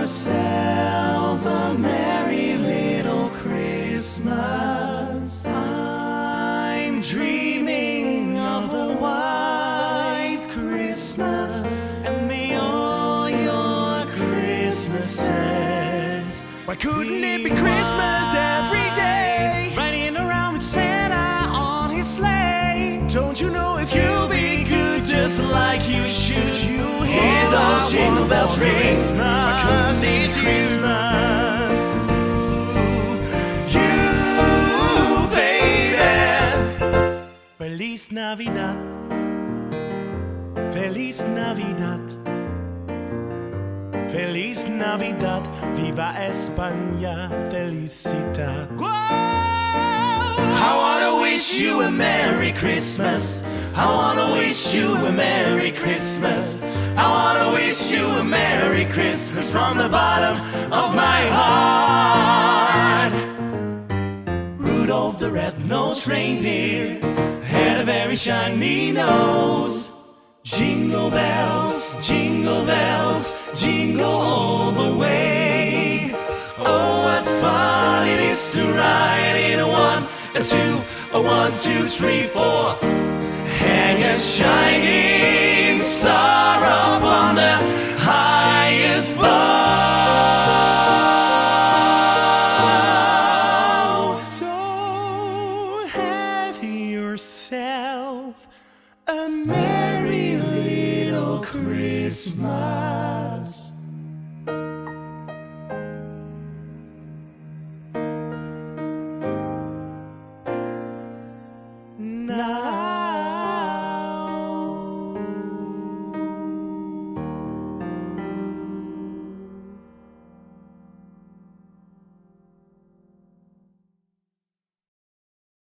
yourself a merry little Christmas. I'm dreaming of a white Christmas, and may all your Christmases. Why couldn't it be Christmas every day? Riding around with Santa on his sleigh. Don't you know if you'll be good just like you should? Those jingle bells ring. Be Christmas? You, baby. Feliz Navidad. Feliz Navidad. Feliz Navidad. Viva España. Felicidad. You a Merry Christmas. I wanna wish you a Merry Christmas. I wanna wish you a Merry Christmas from the bottom of my heart. Rudolph the red-nosed reindeer had a very shiny nose. Jingle bells, jingle bells, jingle all the way. Oh, what fun it is to ride in a a two, a one, two, three, four. Hang a shining star up on the highest bough. So have yourself a Merry little Christmas.